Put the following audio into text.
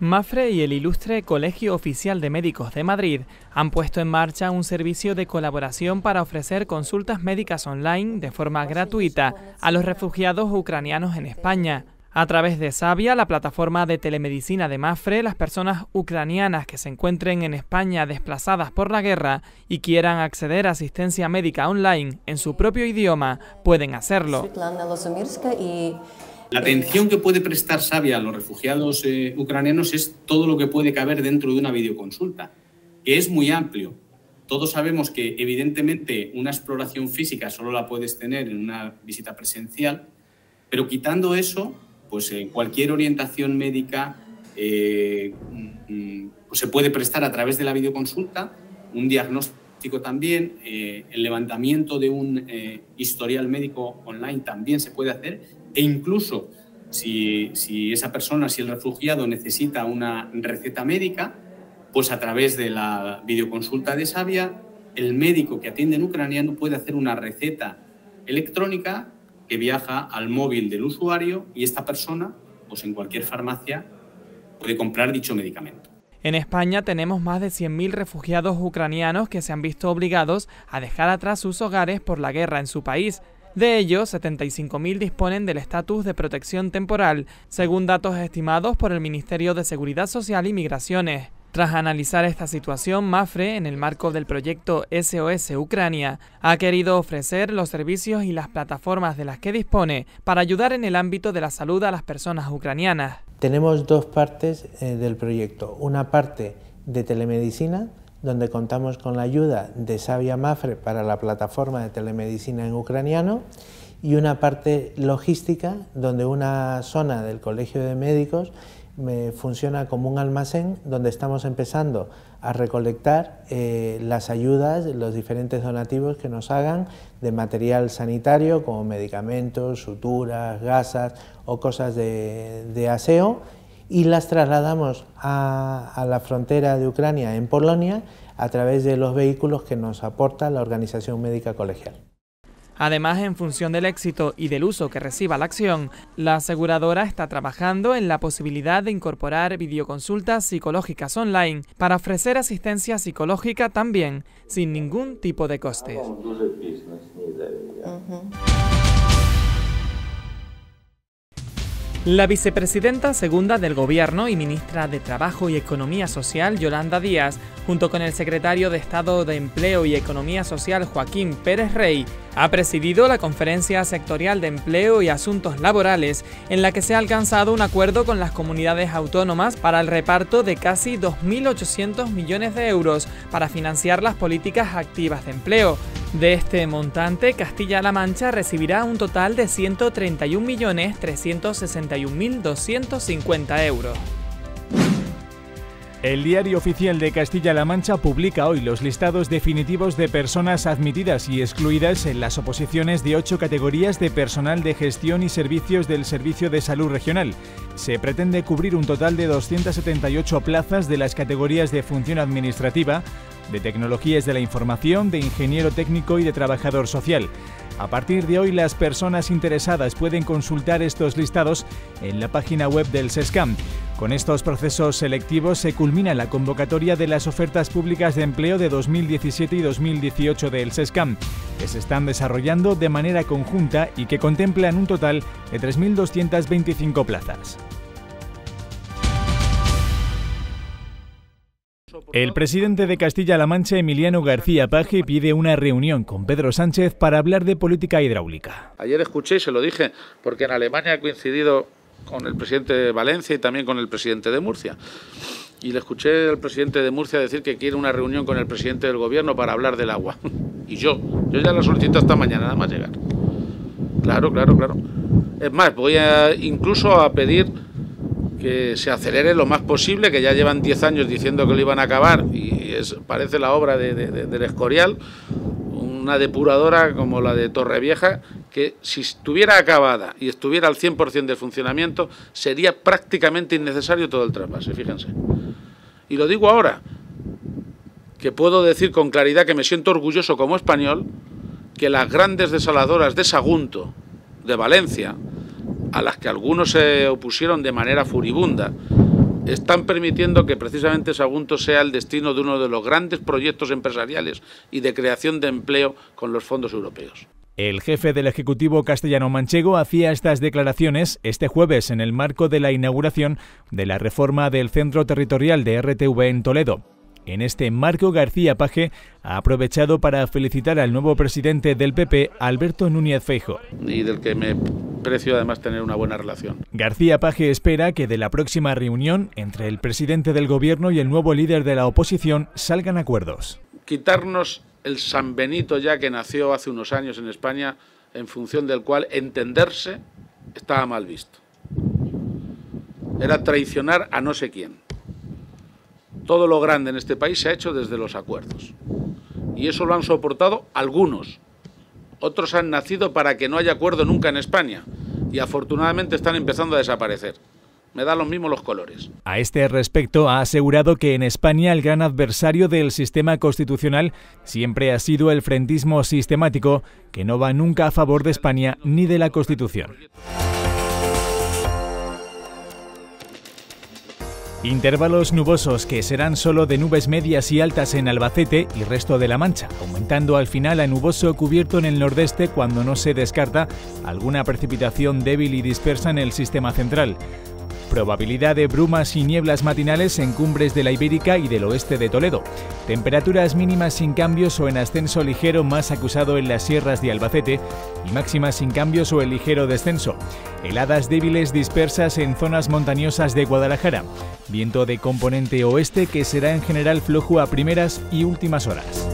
Mafre y el ilustre Colegio Oficial de Médicos de Madrid han puesto en marcha un servicio de colaboración para ofrecer consultas médicas online de forma gratuita a los refugiados ucranianos en España. A través de Sabia, la plataforma de telemedicina de Mafre, las personas ucranianas que se encuentren en España desplazadas por la guerra y quieran acceder a asistencia médica online en su propio idioma, pueden hacerlo. La atención que puede prestar Sabia a los refugiados eh, ucranianos es todo lo que puede caber dentro de una videoconsulta, que es muy amplio. Todos sabemos que, evidentemente, una exploración física solo la puedes tener en una visita presencial, pero quitando eso, pues eh, cualquier orientación médica eh, mm, pues se puede prestar a través de la videoconsulta, un diagnóstico también, el levantamiento de un historial médico online también se puede hacer e incluso si, esa persona, si el refugiado necesita una receta médica, pues a través de la videoconsulta de Sabia, el médico que atiende en ucraniano puede hacer una receta electrónica que viaja al móvil del usuario y esta persona, pues en cualquier farmacia, puede comprar dicho medicamento. En España tenemos más de 100.000 refugiados ucranianos que se han visto obligados a dejar atrás sus hogares por la guerra en su país. De ellos, 75.000 disponen del estatus de protección temporal, según datos estimados por el Ministerio de Seguridad Social y Migraciones. Tras analizar esta situación, Mafre, en el marco del proyecto SOS Ucrania, ha querido ofrecer los servicios y las plataformas de las que dispone para ayudar en el ámbito de la salud a las personas ucranianas. Tenemos dos partes eh, del proyecto. Una parte de telemedicina, donde contamos con la ayuda de Sabia Mafre para la plataforma de telemedicina en ucraniano y una parte logística donde una zona del Colegio de Médicos me funciona como un almacén donde estamos empezando a recolectar eh, las ayudas, los diferentes donativos que nos hagan de material sanitario como medicamentos, suturas, gasas o cosas de, de aseo y las trasladamos a, la frontera de Ucrania en Polonia a través de los vehículos que nos aporta la Organización Médica Colegial. Además, en función del éxito y del uso que reciba la acción, la aseguradora está trabajando en la posibilidad de incorporar videoconsultas psicológicas online para ofrecer asistencia psicológica también, sin ningún tipo de costes. La vicepresidenta segunda del Gobierno y ministra de Trabajo y Economía Social, Yolanda Díaz, junto con el secretario de Estado de Empleo y Economía Social, Joaquín Pérez Rey, ha presidido la Conferencia Sectorial de Empleo y Asuntos Laborales, en la que se ha alcanzado un acuerdo con las comunidades autónomas para el reparto de casi 2.800 millones de euros para financiar las políticas activas de empleo. De este montante, Castilla-La Mancha recibirá un total de 131.361.250 euros. El Diario Oficial de Castilla-La Mancha publica hoy los listados definitivos de personas admitidas y excluidas en las oposiciones de ocho categorías de personal de gestión y servicios del Servicio de Salud Regional. Se pretende cubrir un total de 278 plazas de las categorías de función administrativa, de tecnologías de la información, de ingeniero técnico y de trabajador social. A partir de hoy las personas interesadas pueden consultar estos listados en la página web del SESCAM. Con estos procesos selectivos se culmina la convocatoria de las ofertas públicas de empleo de 2017 y 2018 del SESCAM, que se están desarrollando de manera conjunta y que contemplan un total de 3.225 plazas. El presidente de Castilla-La Mancha, Emiliano García Paje, pide una reunión con Pedro Sánchez para hablar de política hidráulica. Ayer escuché y se lo dije, porque en Alemania ha coincidido con el presidente de Valencia y también con el presidente de Murcia. Y le escuché al presidente de Murcia decir que quiere una reunión con el presidente del gobierno para hablar del agua. Y yo, yo ya la solicito esta mañana, nada más llegar. Claro, claro, claro. Es más, voy incluso a pedir que se acelere lo más posible, que ya llevan 10 años diciendo que lo iban a acabar y es, parece la obra de, del Escorial, una depuradora como la de Torrevieja, que si estuviera acabada y estuviera al 100% de funcionamiento, sería prácticamente innecesario todo el trasvase, fíjense. Y lo digo ahora, que puedo decir con claridad que me siento orgulloso como español que las grandes desaladoras de Sagunto, de Valencia, a las que algunos se opusieron de manera furibunda, están permitiendo que precisamente Sagunto sea el destino de uno de los grandes proyectos empresariales y de creación de empleo con los fondos europeos. El jefe del Ejecutivo castellano-manchego hacía estas declaraciones este jueves en el marco de la inauguración de la reforma del Centro Territorial de RTV en Toledo. En este marco, García Paje ha aprovechado para felicitar al nuevo presidente del PP, Alberto Núñez Feijo. Y del que me precio además tener una buena relación. García Paje espera que de la próxima reunión entre el presidente del gobierno y el nuevo líder de la oposición salgan acuerdos. Quitarnos el San Benito ya que nació hace unos años en España, en función del cual entenderse estaba mal visto. Era traicionar a no sé quién. Todo lo grande en este país se ha hecho desde los acuerdos. Y eso lo han soportado algunos. Otros han nacido para que no haya acuerdo nunca en España. Y afortunadamente están empezando a desaparecer me da los mismos los colores. A este respecto, ha asegurado que en España el gran adversario del sistema constitucional siempre ha sido el frentismo sistemático, que no va nunca a favor de España ni de la Constitución. Intervalos nubosos que serán solo de nubes medias y altas en Albacete y resto de la Mancha, aumentando al final a nuboso cubierto en el nordeste cuando no se descarta alguna precipitación débil y dispersa en el sistema central. Probabilidad de brumas y nieblas matinales en cumbres de la Ibérica y del oeste de Toledo. Temperaturas mínimas sin cambios o en ascenso ligero más acusado en las sierras de Albacete y máximas sin cambios o en ligero descenso. Heladas débiles dispersas en zonas montañosas de Guadalajara. Viento de componente oeste que será en general flojo a primeras y últimas horas.